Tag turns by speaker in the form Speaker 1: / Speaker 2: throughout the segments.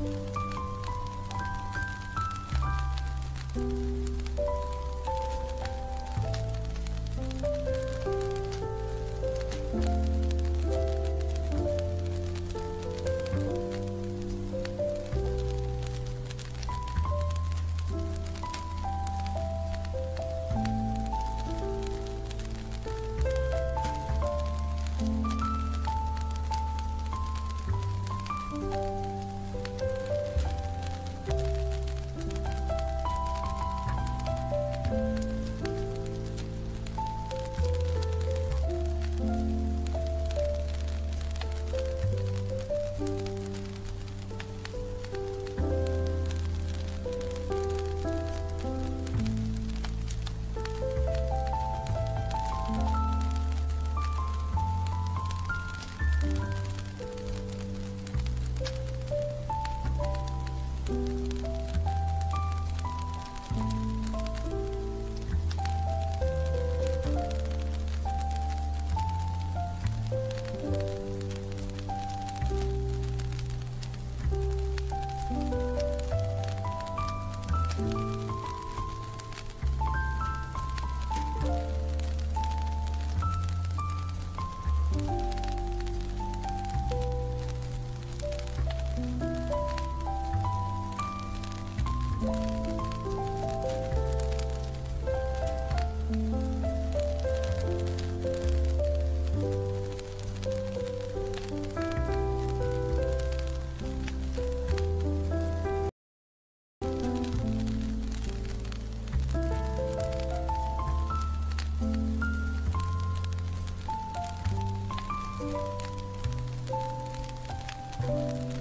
Speaker 1: Thank you. Thank you.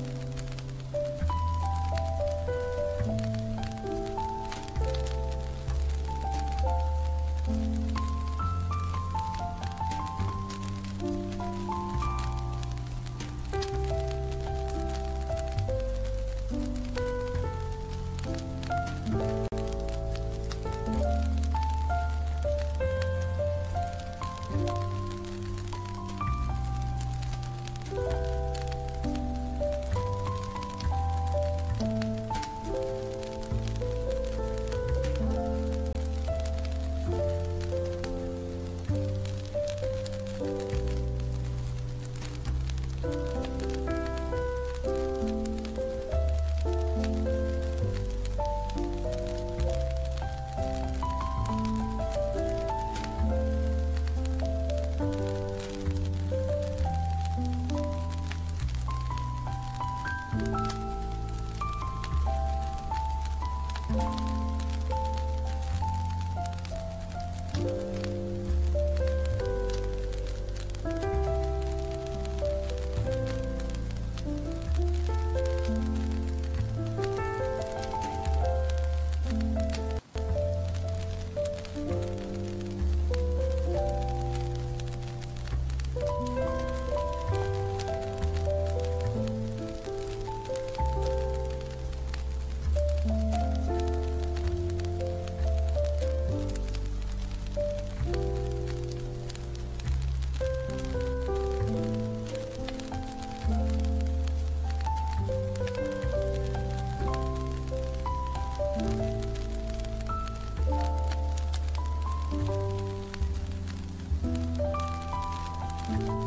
Speaker 1: Thank you.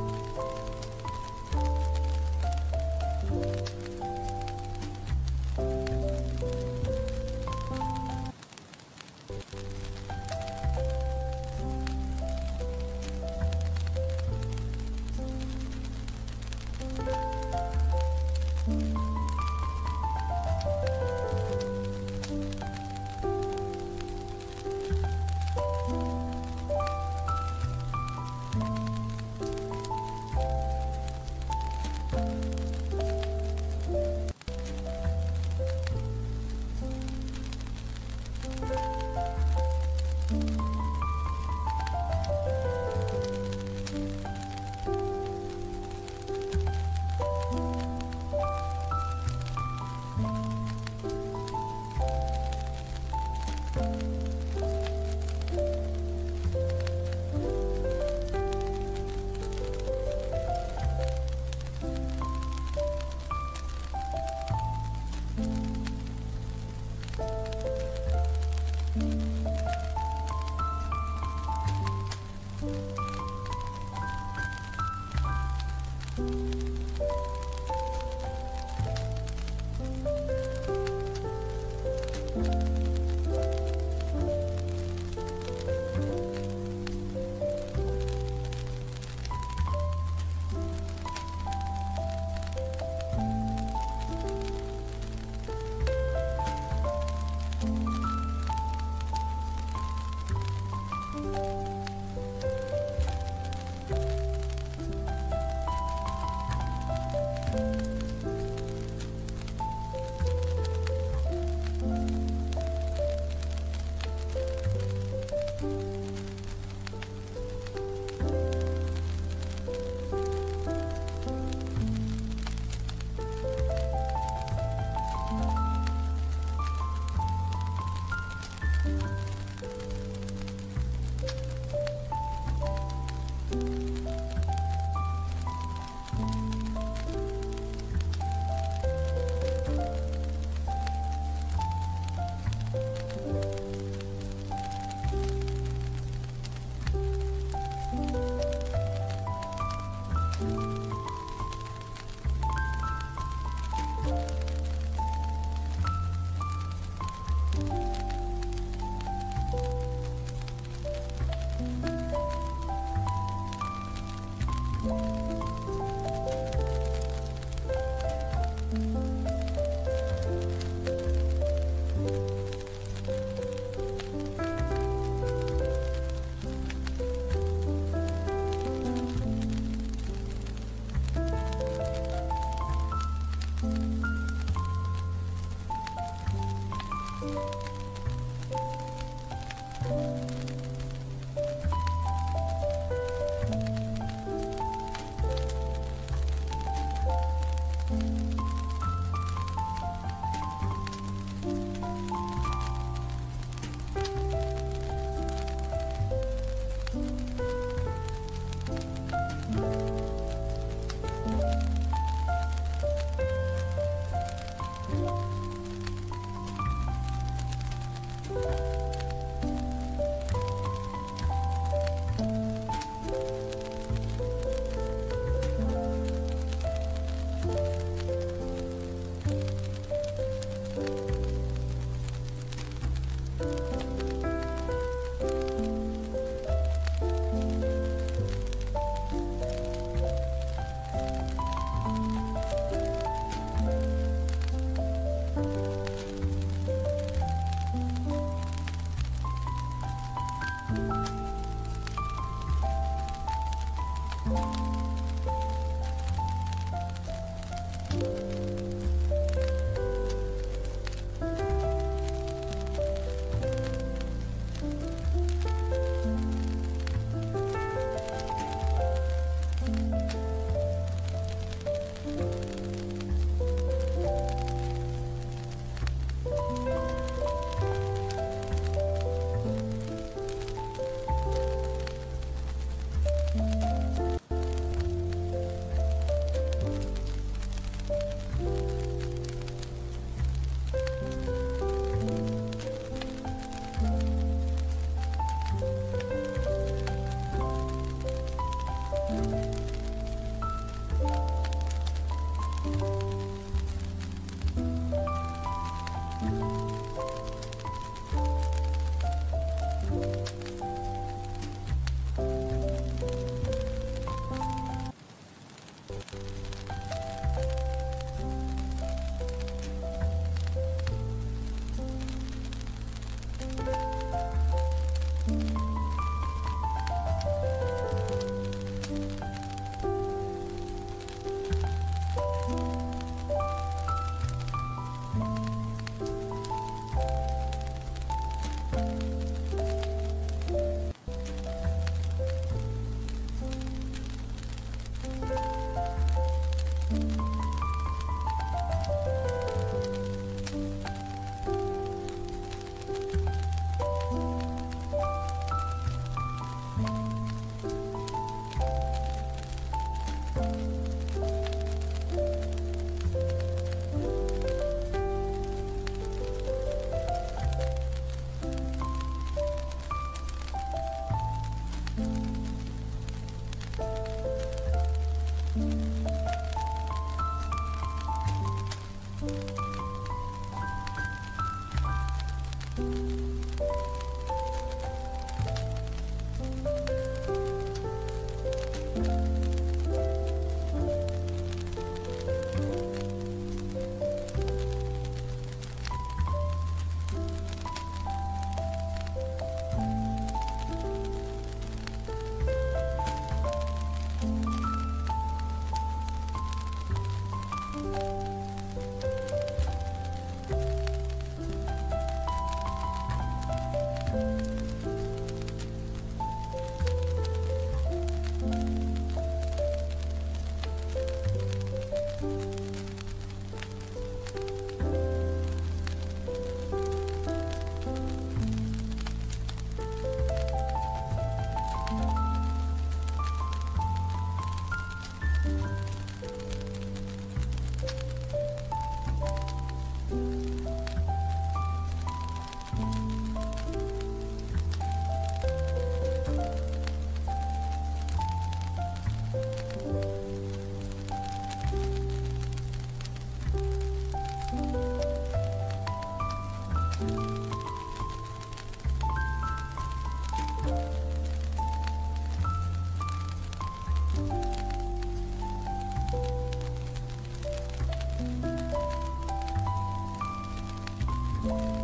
Speaker 1: thank you.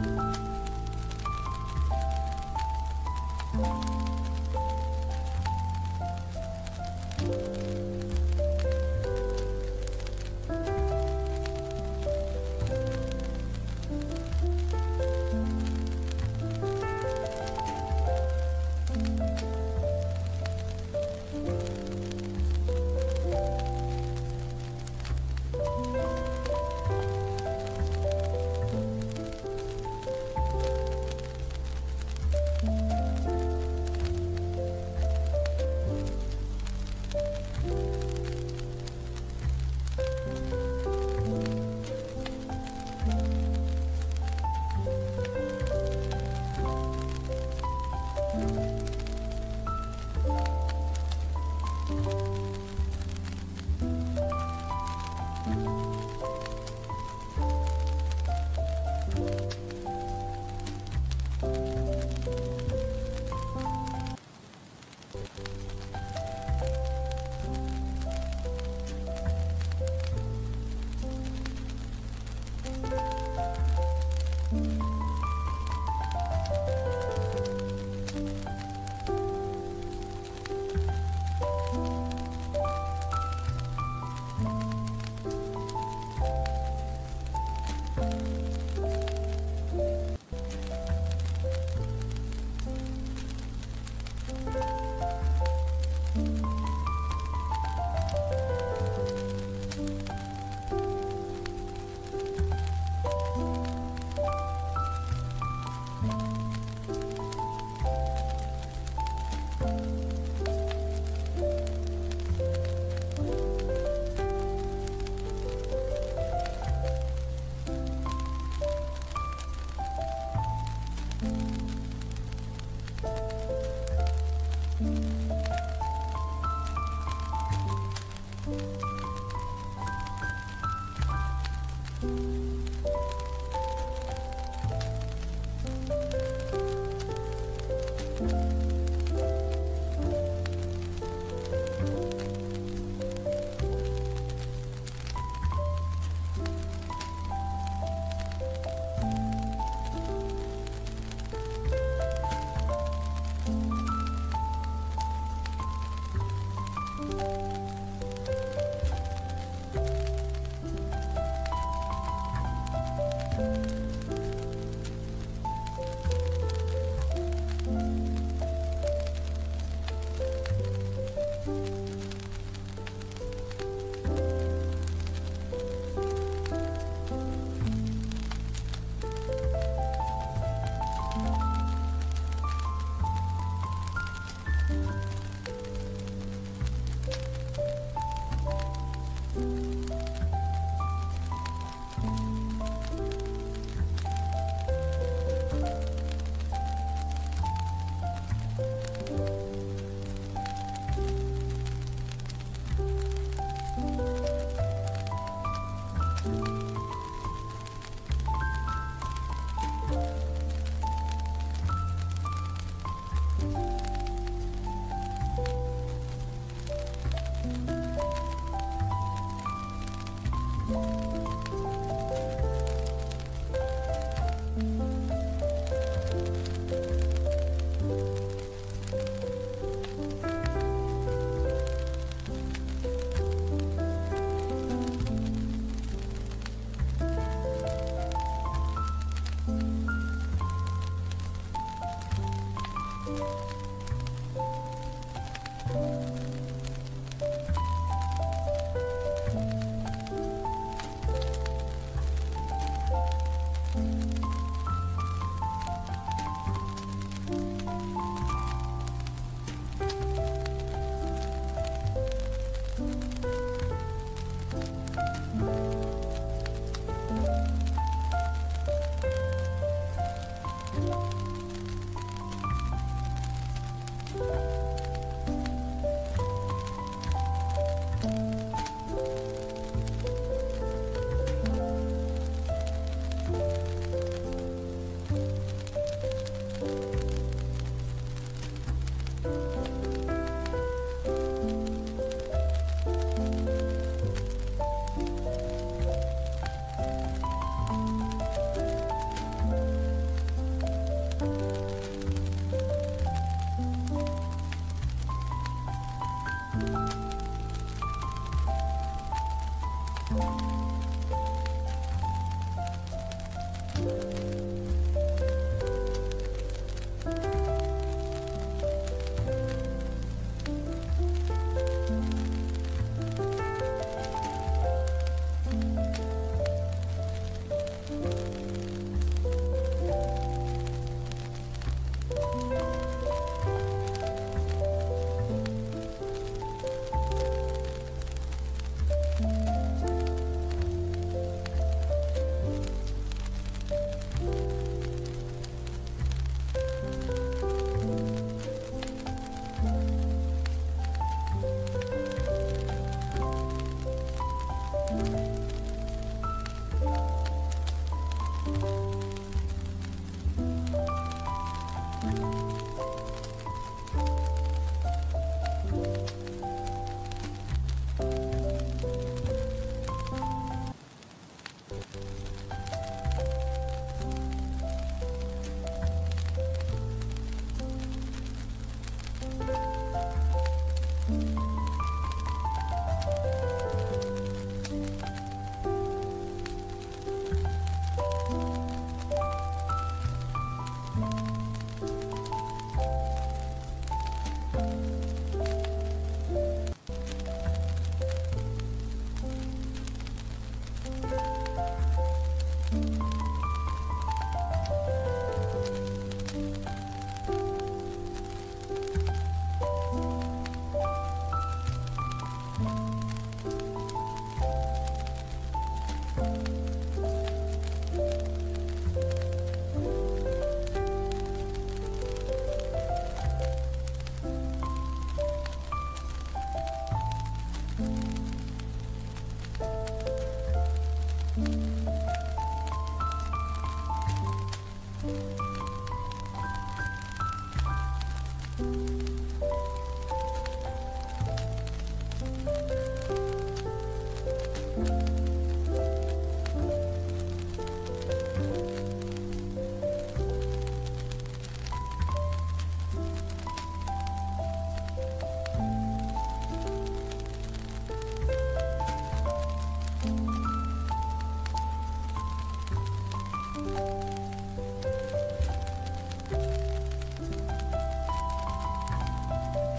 Speaker 1: Thank you.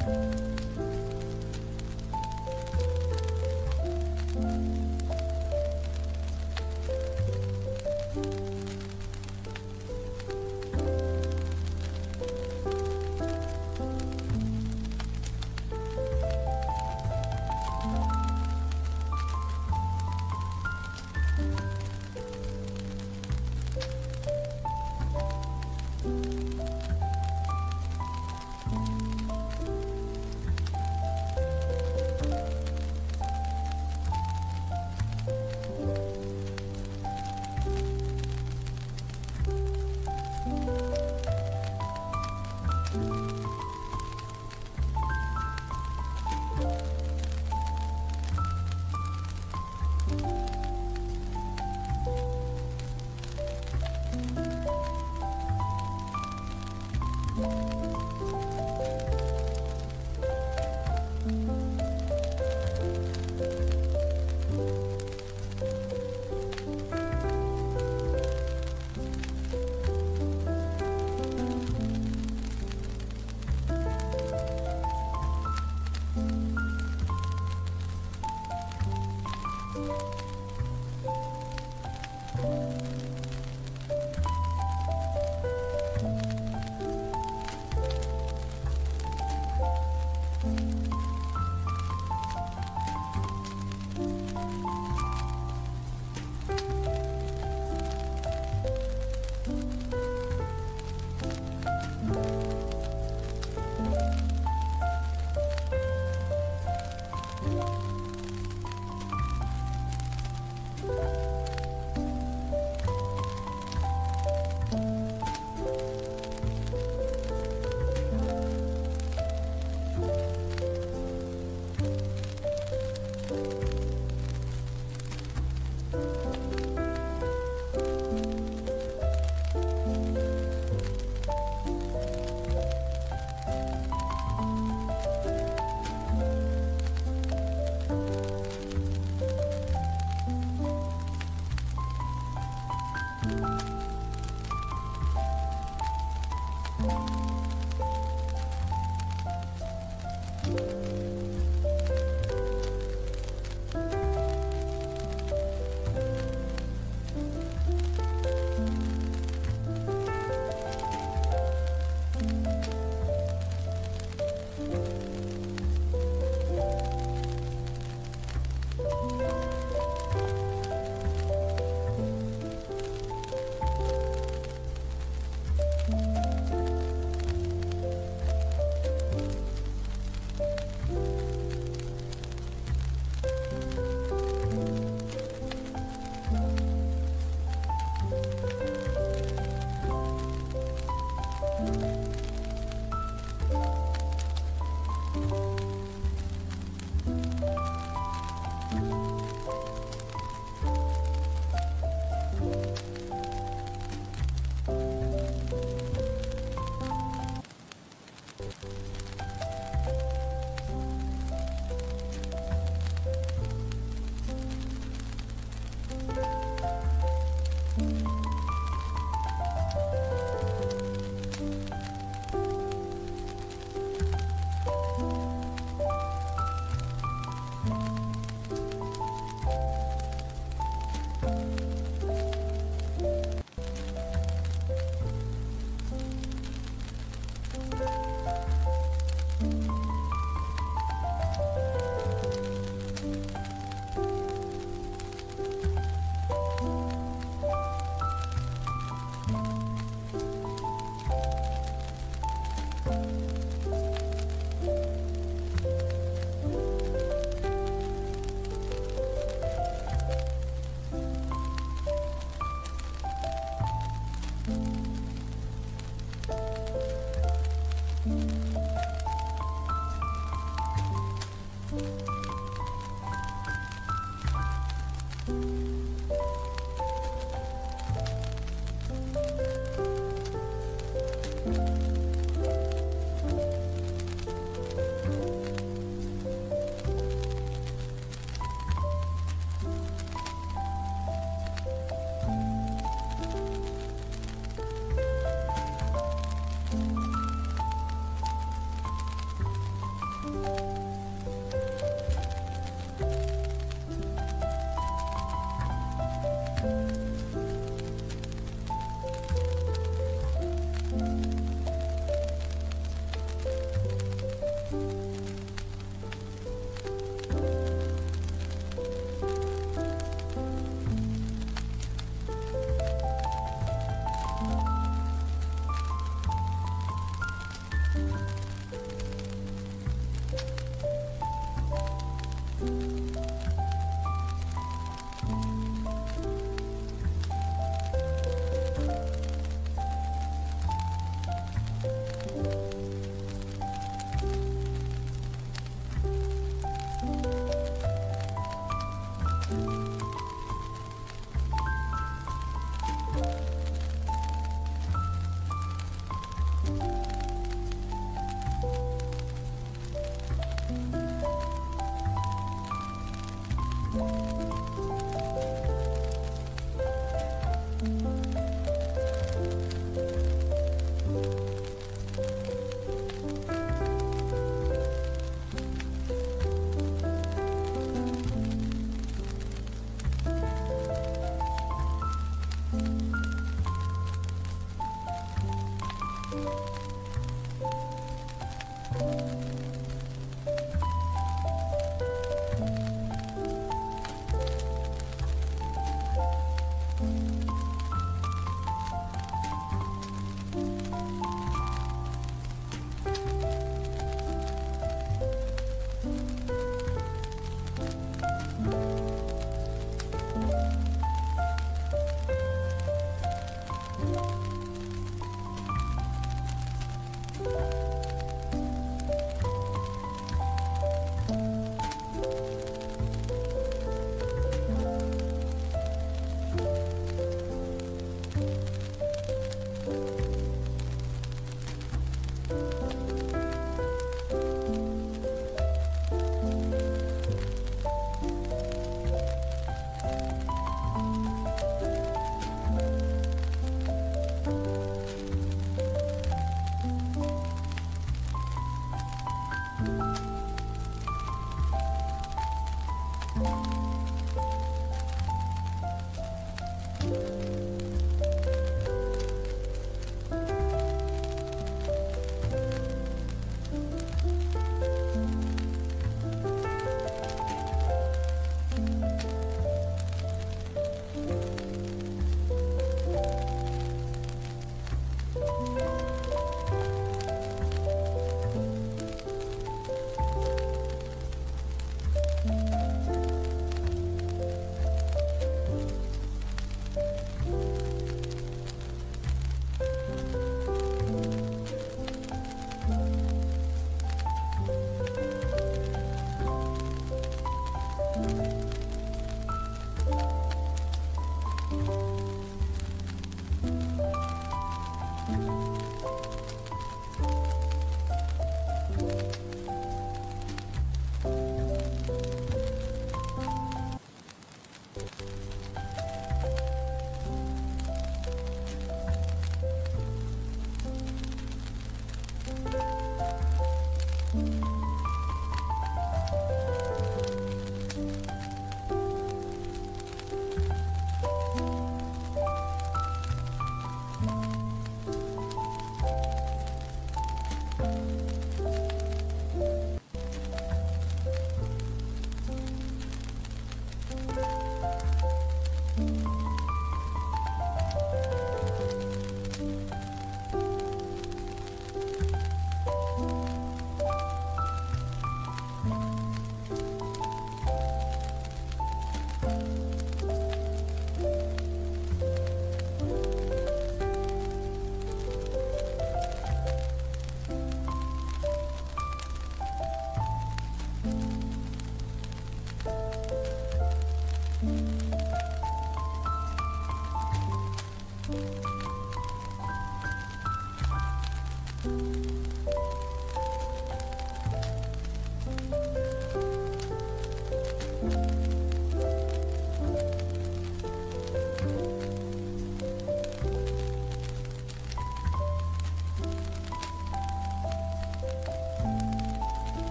Speaker 1: Thank you.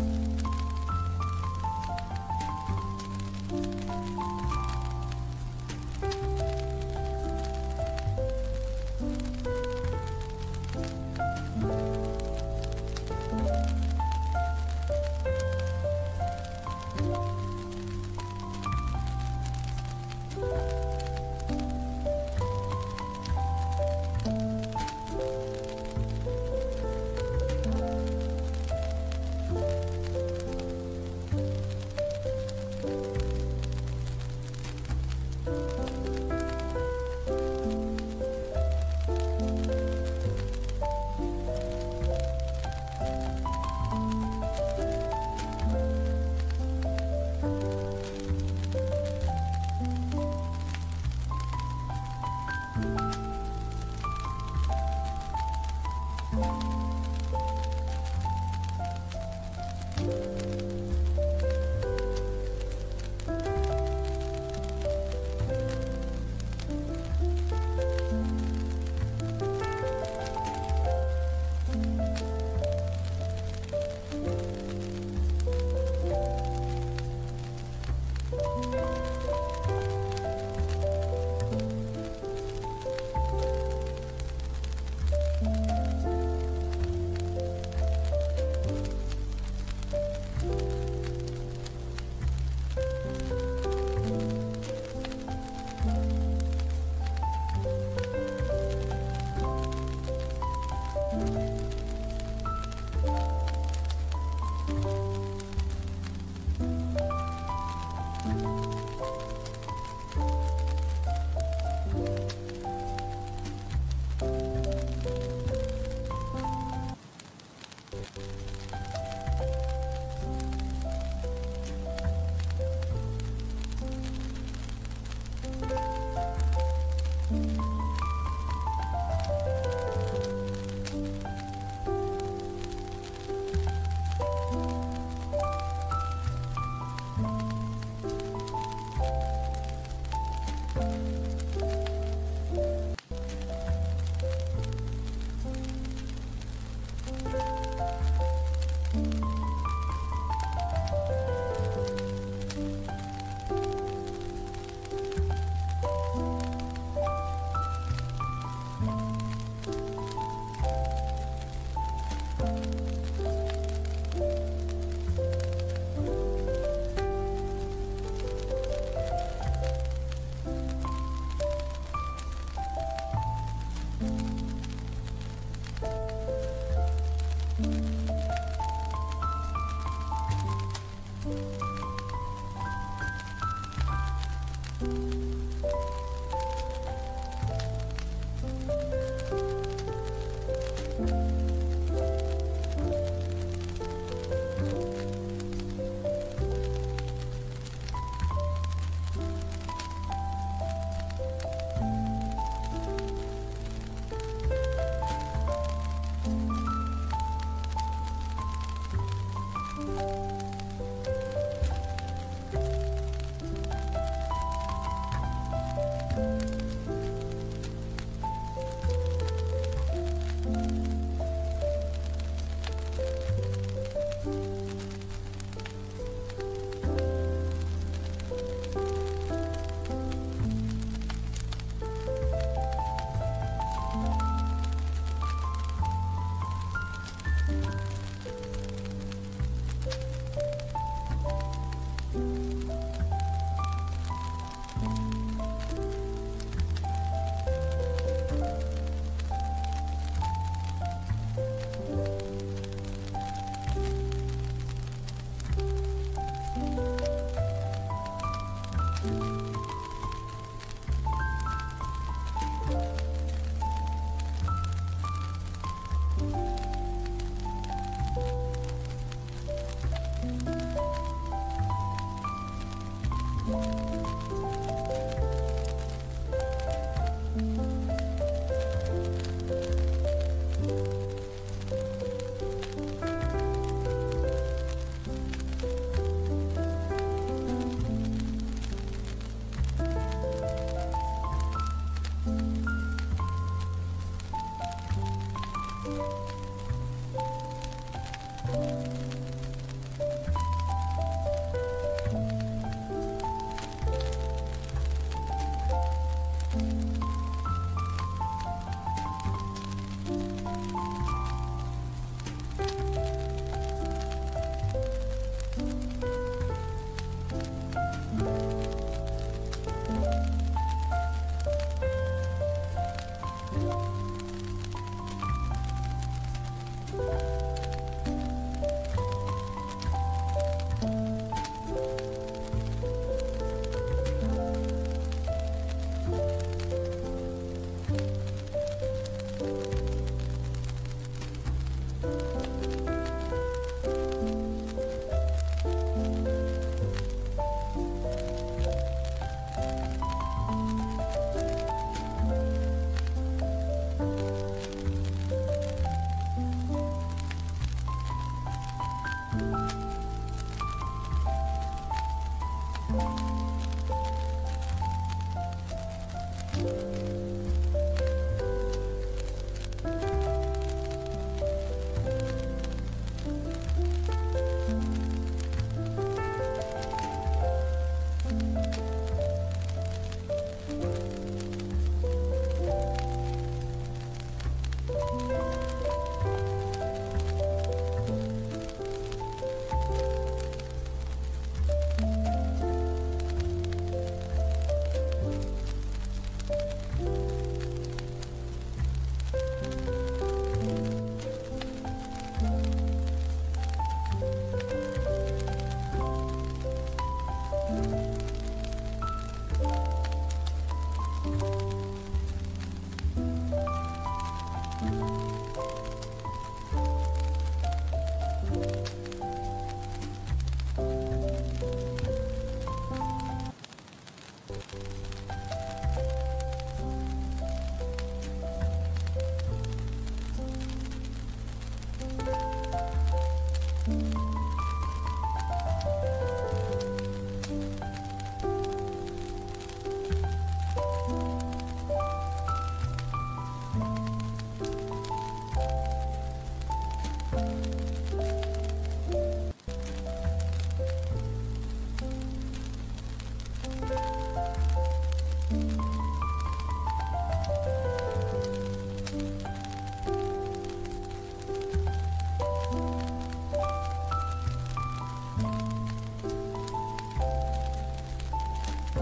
Speaker 1: thank you Bye.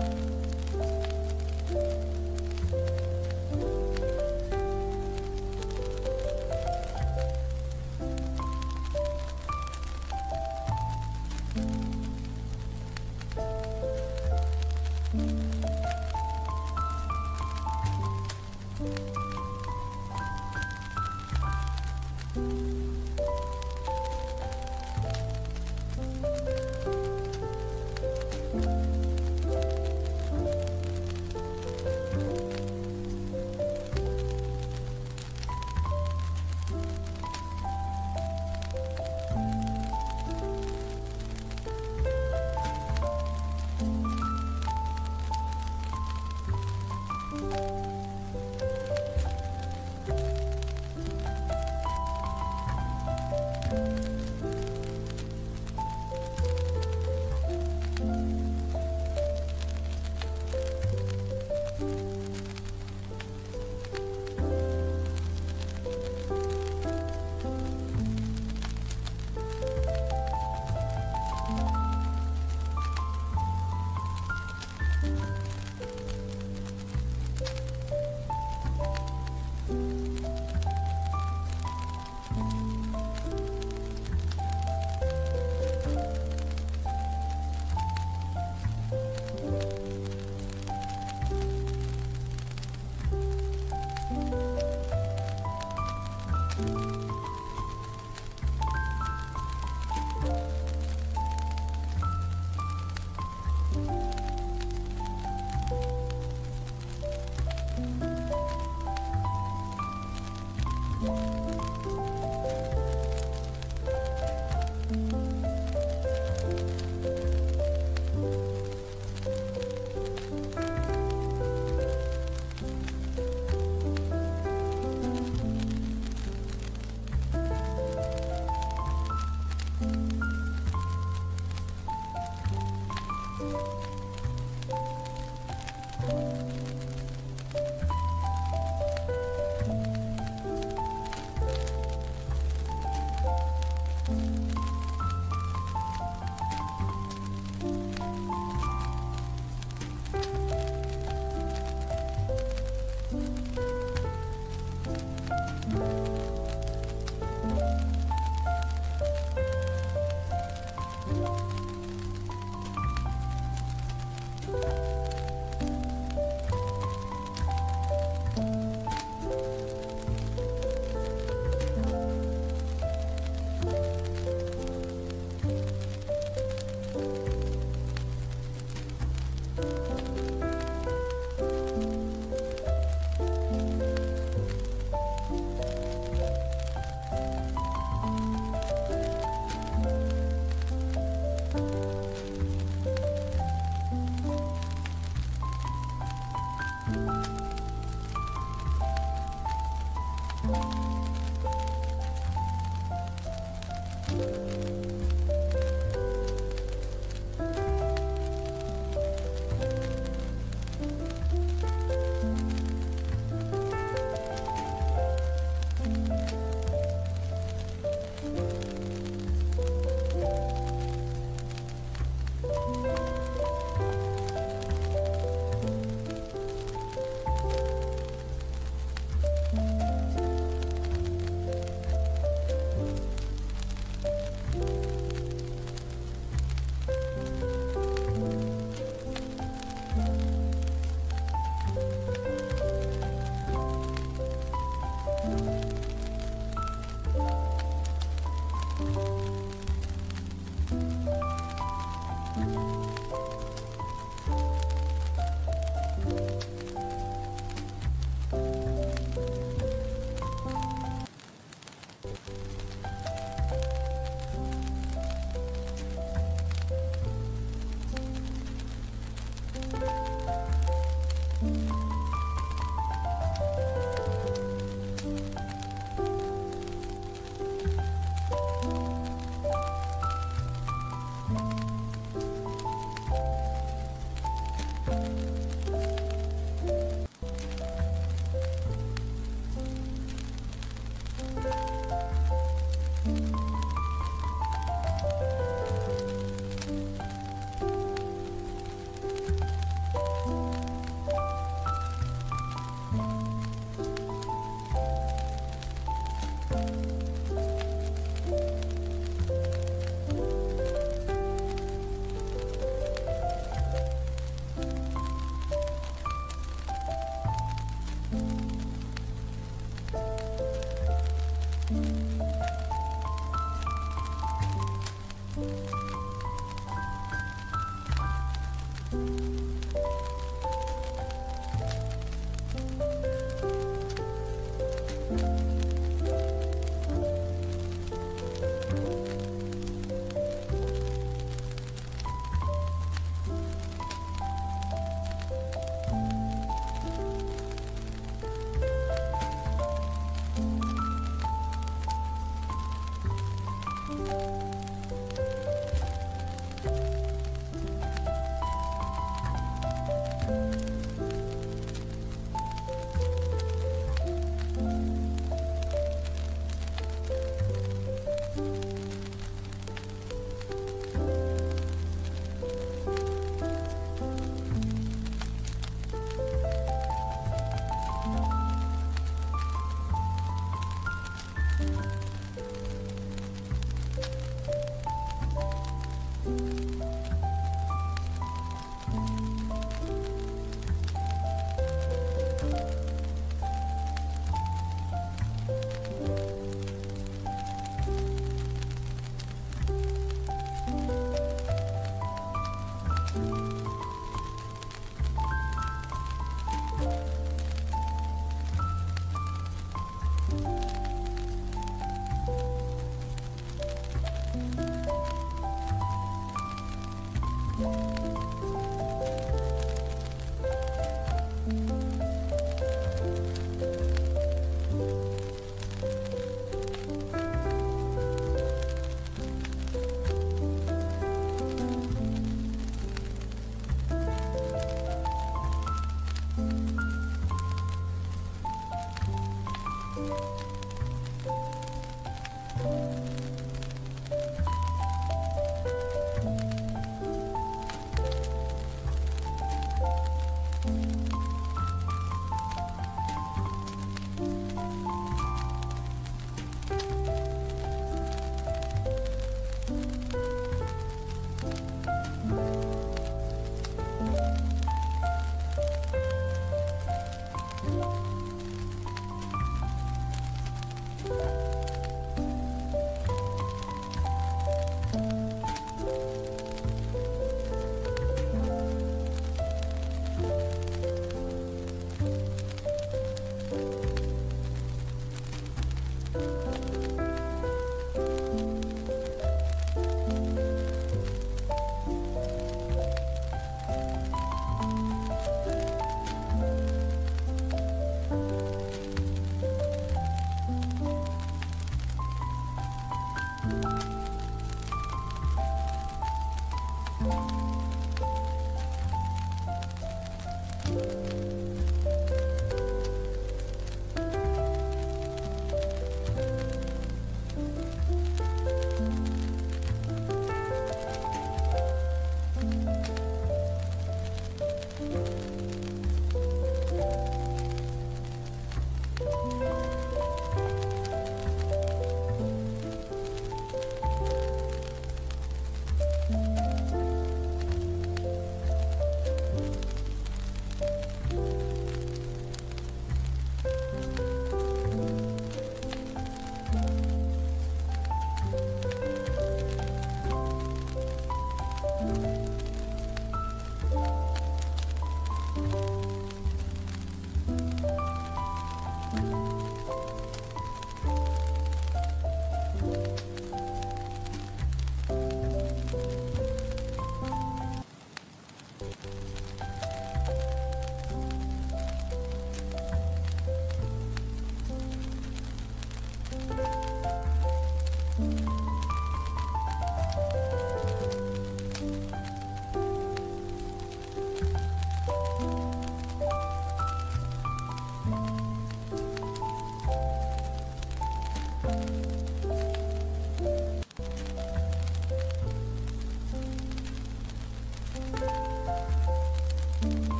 Speaker 1: Thank you.